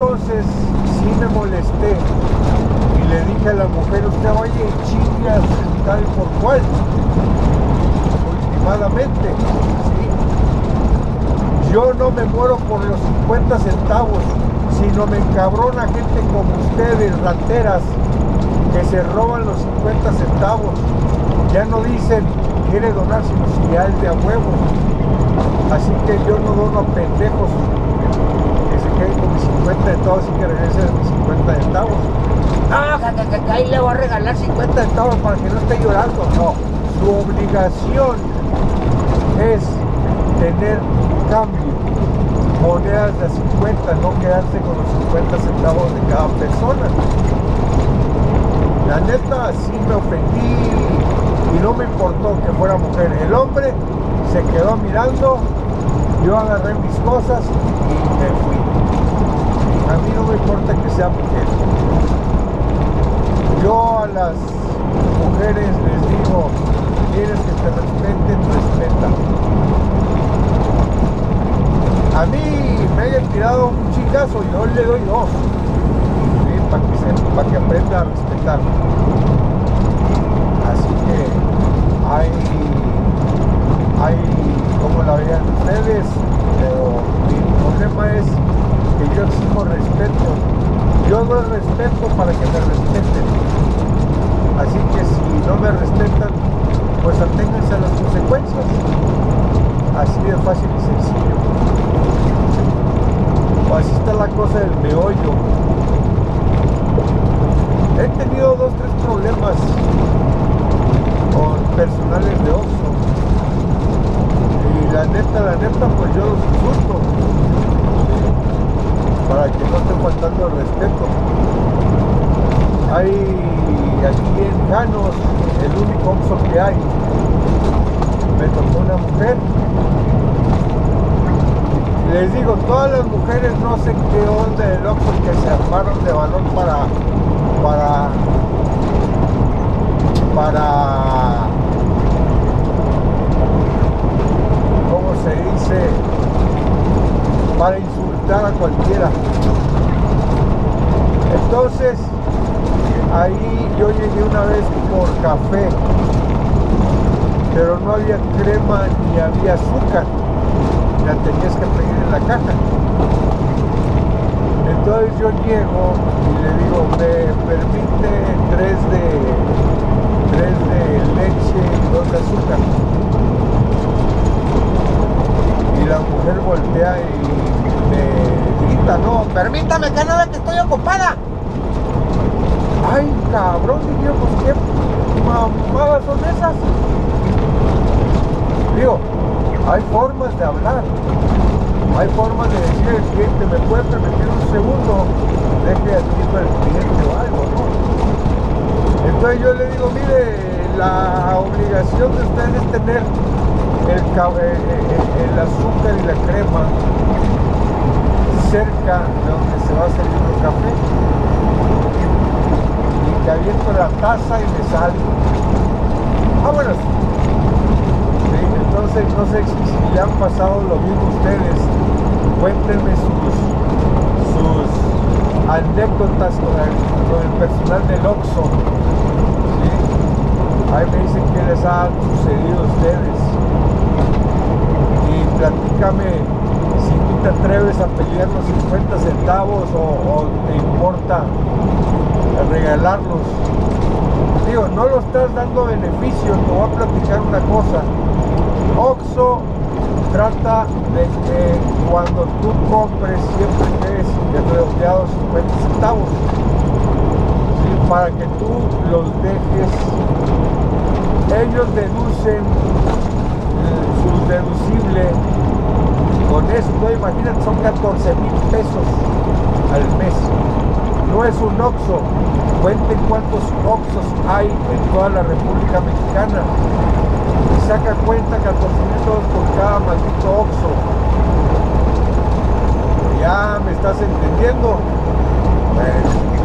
Entonces sí me molesté y le dije a la mujer, usted oye chingas tal por cual, últimamente. Yo no me muero por los 50 centavos, sino me encabrona gente como ustedes, rateras, que se roban los 50 centavos. Ya no dicen, quiere donar, sino si ya a huevo. Así que yo no dono a pendejos que se queden con mis 50 centavos y que regresen mis 50 centavos. Ah, ja, ja, ja, ahí le voy a regalar 50 centavos para que no esté llorando. No, su obligación es tener cambio, monedas de 50, no quedarse con los 50 centavos de cada persona. La neta, sí me ofendí y no me importó que fuera mujer. El hombre se quedó mirando, yo agarré mis cosas y me fui. A mí no me importa que sea mujer. Yo a las mujeres les digo, quieres que te respeten, respeta. A mí me hayan tirado un chingazo, yo le doy dos. Para que, para que aprenda a respetar. Así que hay, hay como la veían ustedes, pero mi problema es que yo exijo respeto. Yo doy respeto para que me respeten. Así que si no me respetan, pues aténganse a las consecuencias. Así de fácil y sencillo. Pues así está la cosa del meollo. He tenido dos, tres problemas con personales de Oxxo. Y la neta, la neta, pues yo los insulto. Para que no esté faltando el respeto. Hay aquí en Janos, el único Oxxo que hay. Me tocó una mujer. Les digo, todas las mujeres no sé qué onda del Oxxo que se armaron de balón para para para ¿cómo se dice? para insultar a cualquiera entonces ahí yo llegué una vez por café pero no había crema ni había azúcar la tenías que pedir en la caja entonces yo llego y le digo, me permite tres de tres de leche y dos de azúcar. Y la mujer voltea y me grita, no, permítame que nada que estoy ocupada. Ay, cabrón, dije yo, pues qué mamadas son esas. Digo, hay formas de hablar. Hay formas de decir al cliente, me puede permitir un segundo, deje atiendo al cliente o algo, ¿no? Entonces yo le digo, mire, la obligación de usted es tener el, ca- eh, eh, eh, el azúcar y la crema cerca de donde se va a servir el café. Y que aviento la taza y me salgo. Vámonos. Sí, entonces no sé si, le han pasado lo mismo ustedes. Cuéntenme sus, sus anécdotas con el, con el personal del Oxxo. ¿sí? Ahí me dicen qué les ha sucedido a ustedes. Y platícame si tú te atreves a pelear los 50 centavos o te importa regalarlos. Digo, no lo estás dando beneficio, te voy a platicar una cosa. Oxxo trata de que cuando tú compres siempre quedes redondeado 50 centavos. Para que tú los dejes. Ellos deducen eh, su deducible con esto, imagínate, son 14 mil pesos al mes no es un oxo. Cuenten cuántos oxos hay en toda la República Mexicana. Y saca cuenta 14 mil por cada maldito oxo. Ya me estás entendiendo. Pues,